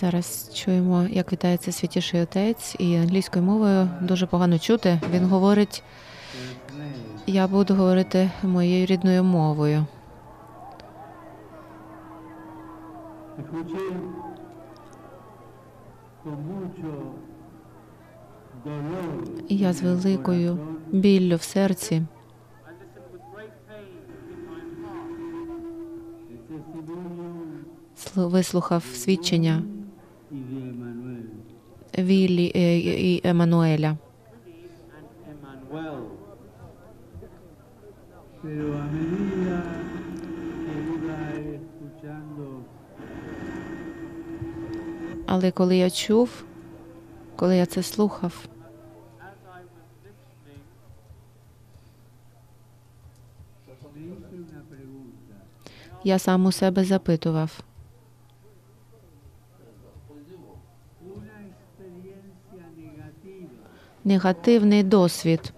Зараз чуємо, як вітається святіший отець, і англійською мовою дуже погано чути. Він говорить: я буду говорити моєю рідною мовою. Я з великою біллю в серці вислухав свідчення. Віллі е, і Еммануеля. Але коли я чув, коли я це слухав, я сам у себе запитував, негативний досвід,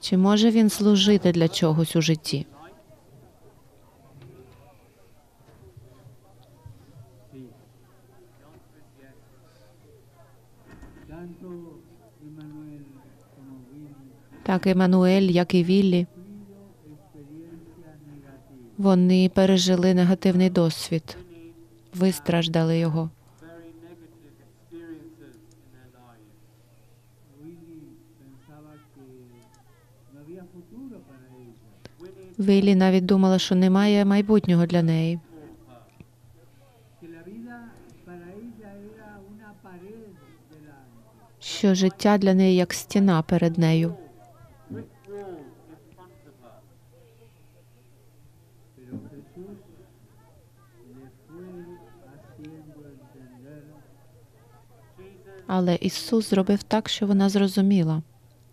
чи може він служити для чогось у житті? Так, Еммануель, як і Віллі, вони пережили негативний досвід, вистраждали його. Віллі навіть думала, що немає майбутнього для неї, що життя для неї як стіна перед нею. Але Ісус зробив так, що вона зрозуміла,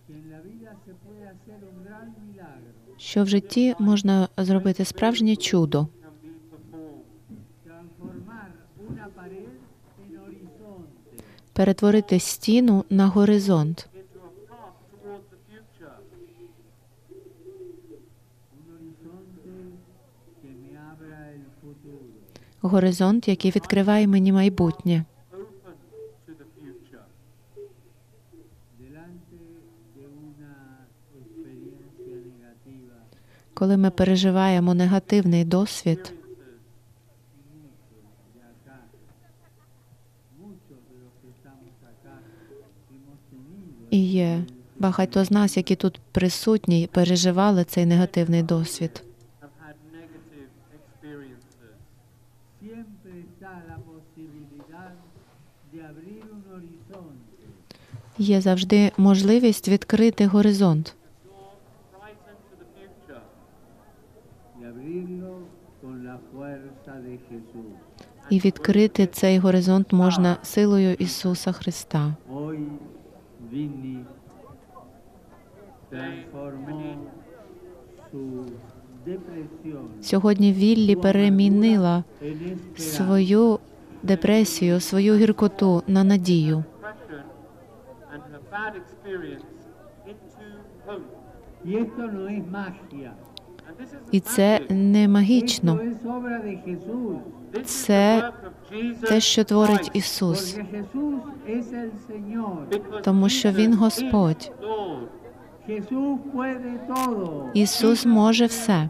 que en la vida se puede hacer un gran milagro, що в житті можна зробити справжнє чудо, перетворити стіну на горизонт, горизонт, який відкриває мені майбутнє. Коли ми переживаємо негативний досвід, і є багато з нас, які тут присутні, переживали цей негативний досвід. Є завжди можливість відкрити горизонт Door right into the future. y abrirlo con la fuerza de Jesús. І відкрити цей горизонт можна силою Ісуса Христа. Сьогодні Віллі перемінила свою депресію, свою гіркоту на надію. Hope. Y І це не магічно, це те, що творить. Ісус, тому що Він Господь. Ісус може все.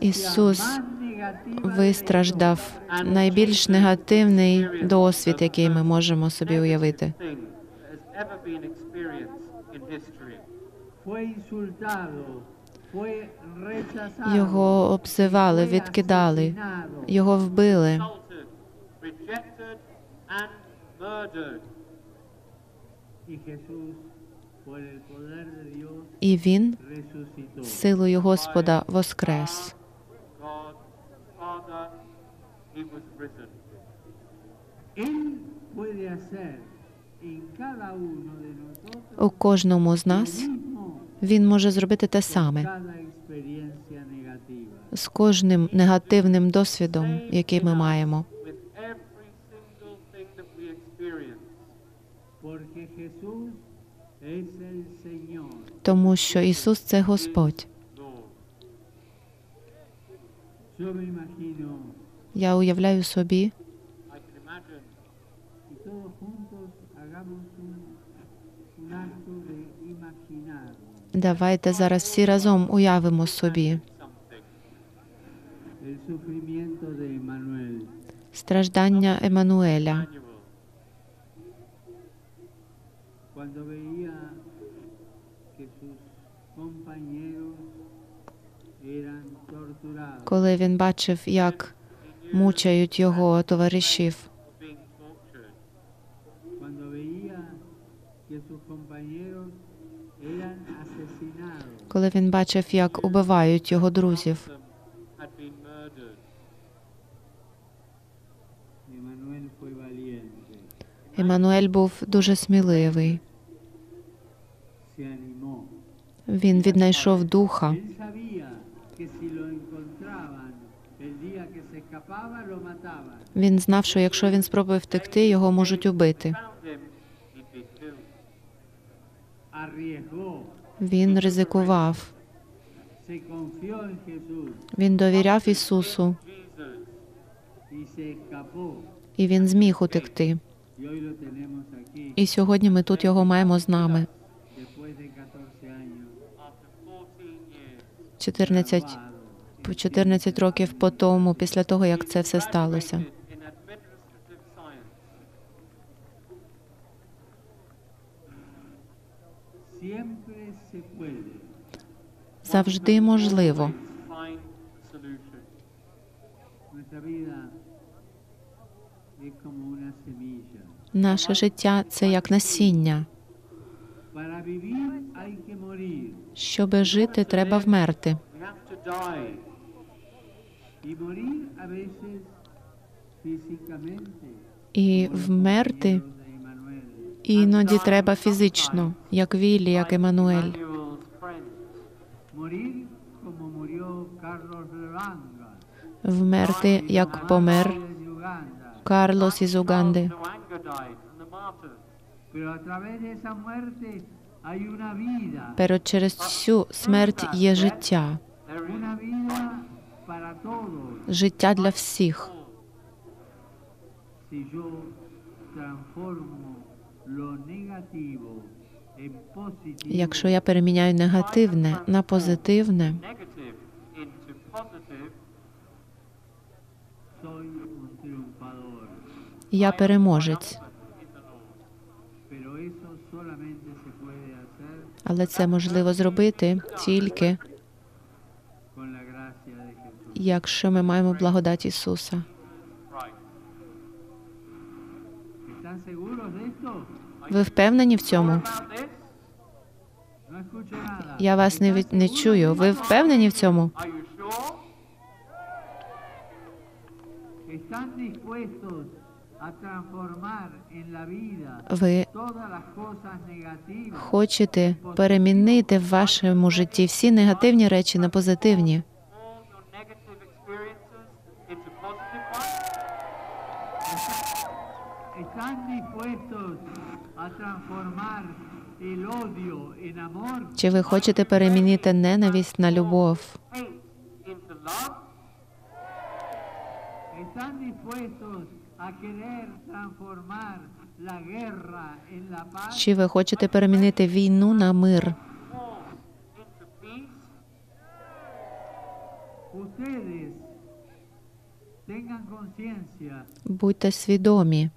Ісус Вистраждав найбільш негативний досвід, який ми можемо собі уявити. Його обзивали, відкидали, його вбили, і він силою Господа воскрес. God, Father, He was risen. Él puede hacer en cada uno de nosotros У кожному з нас він може зробити те саме з кожним негативним досвідом, який ми маємо. Тому що Ісус це Господь. Я уявляю собі, давайте зараз всі разом уявимо собі страждання Еммануеля, коли він бачив, як мучають його товаришів, коли він бачив, як убивають його друзів. Еммануель був дуже сміливий. Він віднайшов духа. Він знав, що якщо він спробує втекти, його можуть убити. Він ризикував. Він довіряв Ісусу, і він зміг утекти. І сьогодні ми тут його маємо з нами. después 14 años. After 14 years, 14, graduado по 14 років по тому, після того, як це все сталося. Una semilla. Наше життя це як насіння. Щоби жити, треба вмерти. І вмерти іноді треба фізично, як Віллі, як Еммануель. Вмерти, як помер. Карлос із Уганди. Pero через цю смерть є життя, життя для всіх. Si yo transformo lo negativo Якщо я переміняю негативне на позитивне, я переможець. Але це можливо зробити тільки якщо ми маємо благодать Ісуса. Ви впевнені в цьому? Я вас не, ¿Están від- не чую. Ви впевнені в цьому? Ви хочете перемінити в вашому житті всі негативні речі на позитивні? ¿Están Чи ви хочете перемінити ненависть на любов? Чи ви хочете перемінити війну на мир? Будьте свідомі.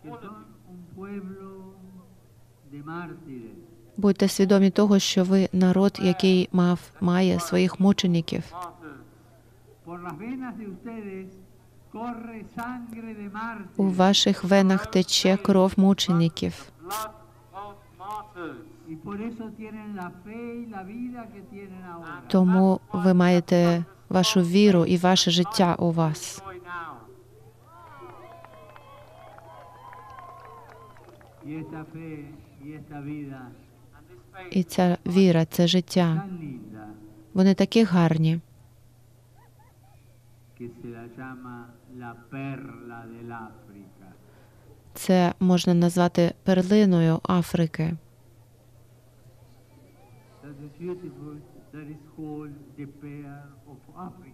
Будьте свідомі того, що ви народ, який мав має своїх мучеників. У ваших венах тече кров мучеників. Тому ви маєте вашу віру і ваше життя у вас. Y esta fe y esta vida І ця віра, це життя. Вони такі гарні. Це можна назвати перлиною Африки. That is.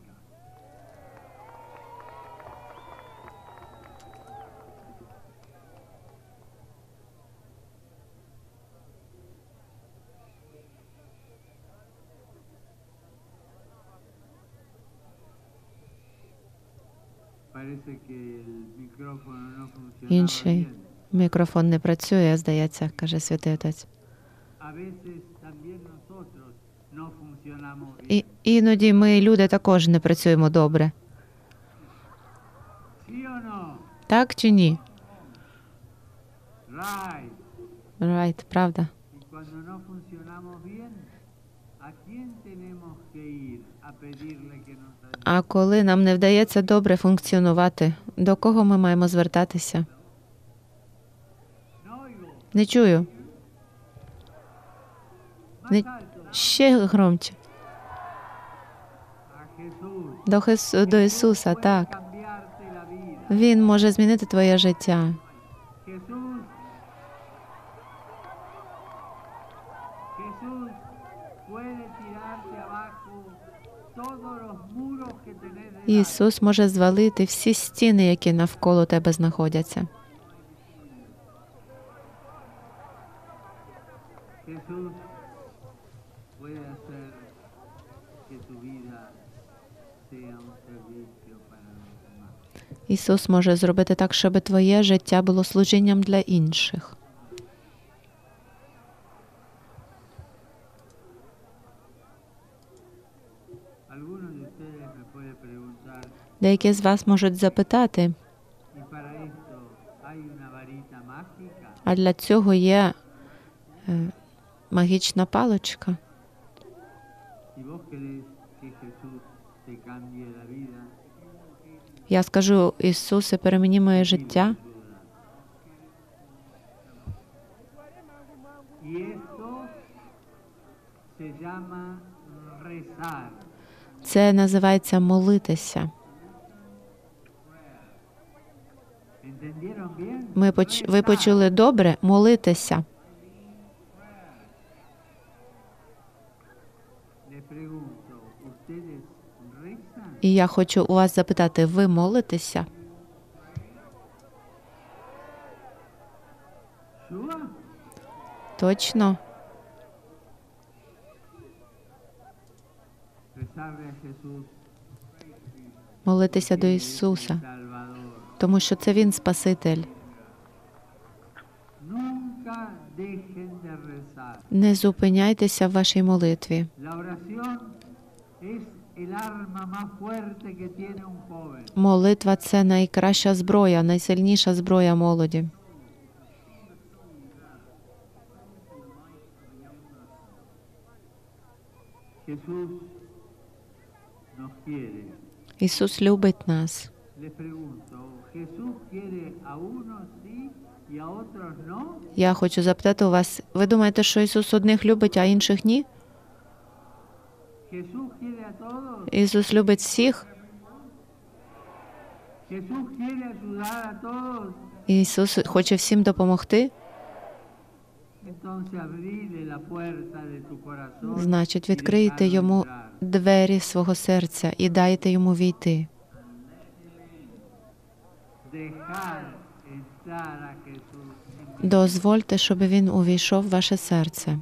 Інший мікрофон не працює, здається, каже святий отець. І іноді ми, люди, також не працюємо добре. Так чи ні? Right, правда. А коли нам не вдається добре функціонувати, до кого ми маємо звертатися? Не чую. Alto. Ще громче. До, Хис... до Ісуса, так. Він може змінити твоє життя. Ісус може звалити всі стіни, які навколо тебе знаходяться. Ісус може зробити так, щоб твоє життя було служінням для інших. Деякі з вас можуть запитати, а для цього є е, магічна паличка. Я скажу, Ісусе, перемені моє життя, це називається молитися. Ми поч... Ви почули добре молитися. І я хочу у вас запитати, ви молитеся? Точно? Молитися до Ісуса. Тому що це Він Спаситель. Не зупиняйтеся в вашій молитві. Молитва це найкраща зброя, найсильніша зброя молоді. Ісус любить нас. Les pregunto, ¿Jesús quiere a unos sí y a otros no? Я хочу запитати у вас, ви думаєте, що Ісус одних любить, а інших ні? ¿Jesús quiere a todos? Ісус любить всіх. ¿Jesús quiere ayudar a todos? Ісус хоче всім допомогти. Entonces abrile la puerta de tu corazón. Значить, відкрийте йому двері свого серця і дайте йому війти. Дозвольте, щоб він увійшов в ваше серце.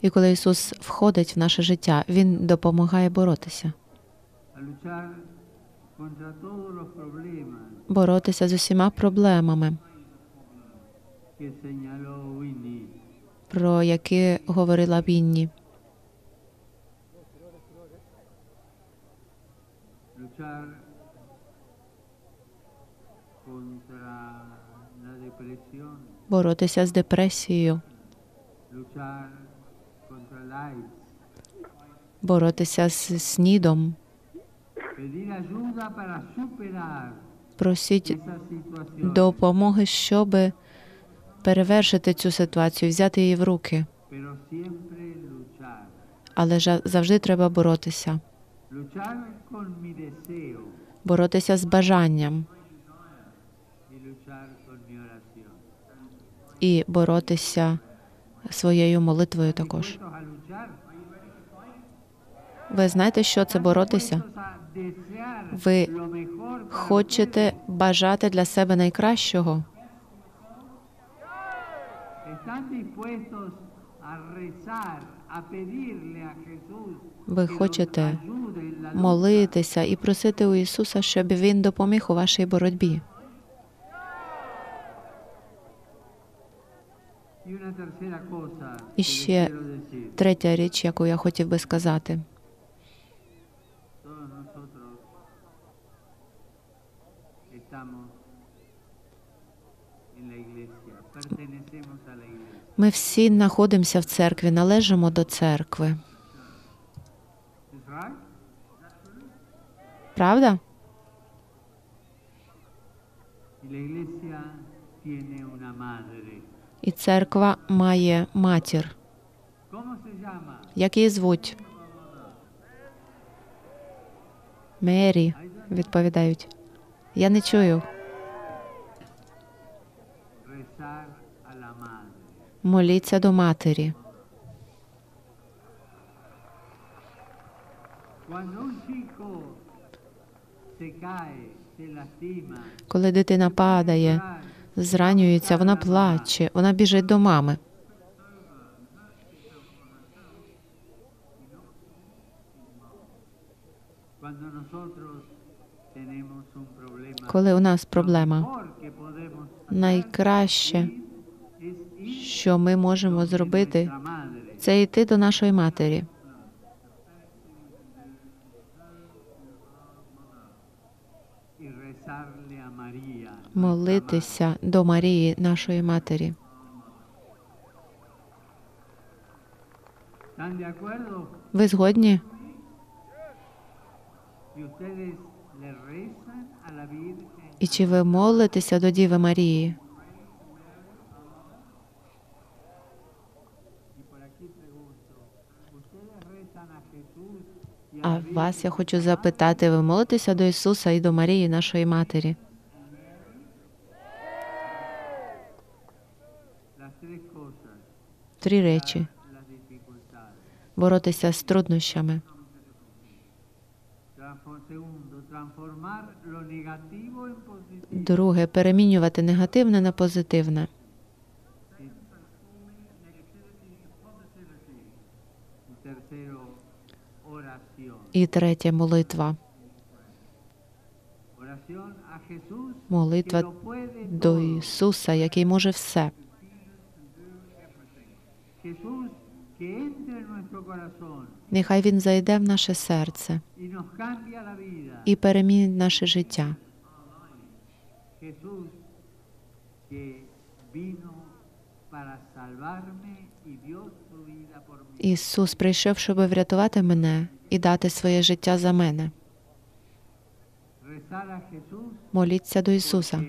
І коли Ісус входить в наше життя, Він допомагає боротися, боротися з усіма проблемами, про які говорила Вінні. Luchar боротися з депресією, боротися з снідом. Просіть допомоги, щоб перевершити цю ситуацію, взяти її в руки. Але завжди треба боротися. Боротися з бажанням і боротися своєю молитвою також. Ви знаєте, що це боротися? Ви Хочете бажати для себе найкращого? Están dispuestos a rezar, a pedirle a Jesús Ви хочете молитися і просити у Ісуса, щоб Він допоміг у вашій боротьбі. І ще третя річ, яку я хотів би сказати. Ми всі знаходимося в церкві, належимо до церкви. ¿Es right? Правда? І церква має матір. Як її звуть? Мері, відповідають. Я не чую. Моліться до матері. Коли дитина падає, зранюється, вона плаче, вона біжить до мами. Коли у нас проблема, найкраще, що ми можемо зробити, це йти до нашої матері, y rezarle a María. nuestra молитися до Марії, нашої матері. Ви згодні? І чи ви молитеся до Діви Марії? Y por aquí pregunto, ¿ustedes rezan a Jesús y a А вас я хочу запитати, ви молитеся до Ісуса і до Марії, нашої матері? Три речі: боротися з труднощами. Друге перемінювати негативне на позитивне. І третє молитва. Молитва до. Ісуса, який може все. Нехай Він зайде в наше серце і перемінить наше життя. Ісус прийшов, щоб врятувати мене і дати своє життя за мене. Моліться до Ісуса,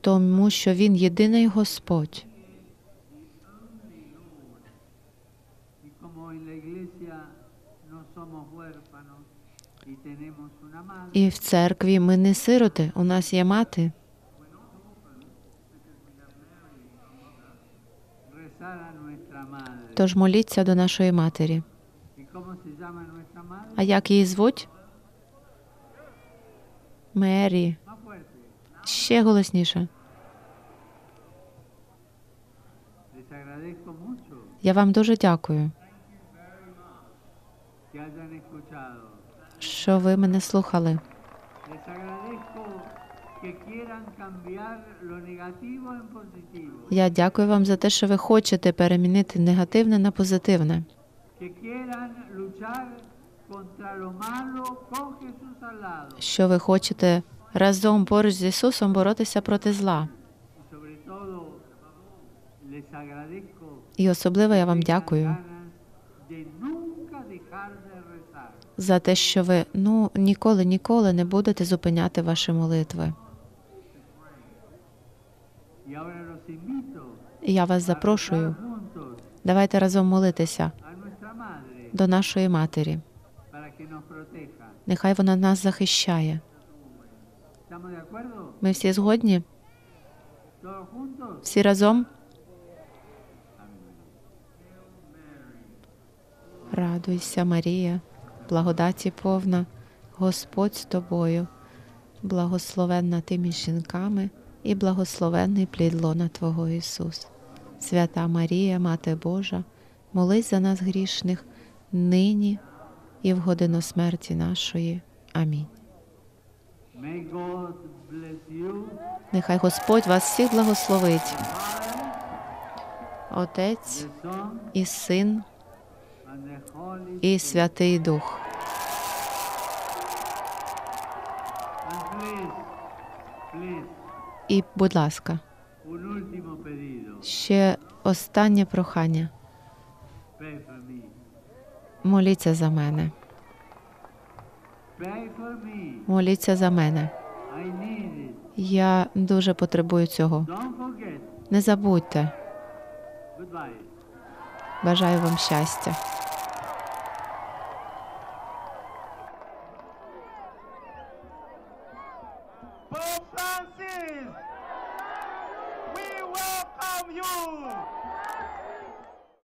тому що Він єдиний Господь. І в церкві ми не сироти, у нас є мати. Тож моліться до нашої матері. А як її звуть? Мері. Ще голосніше. Я вам дуже дякую, що ви мене слухали. Я дякую вам за те, що ви хочете перемінити негативне на позитивне, що ви хочете разом поруч з Ісусом боротися проти зла. І особливо я вам дякую ganas de nunca dejar de rezar. За те, що ви ну ніколи, ніколи не будете зупиняти ваші молитви. Я вас запрошую. Давайте разом молитися до нашої матері. Нехай вона нас захищає. Ми всі згодні, всі разом. Радуйся, Марія, благодаті повна, Господь з тобою, благословенна ти між жінками, і благословенний плід лона Твого Ісус. Свята Марія, Мати Божа, молись за нас грішних, нині і в годину смерті нашої. Амінь. Нехай Господь вас всіх благословить, Отець і Син, і Святий Дух. І, будь ласка, ще останнє прохання. Моліться за мене. Моліться за мене. Я дуже потребую цього. Не забудьте. Бажаю вам щастя.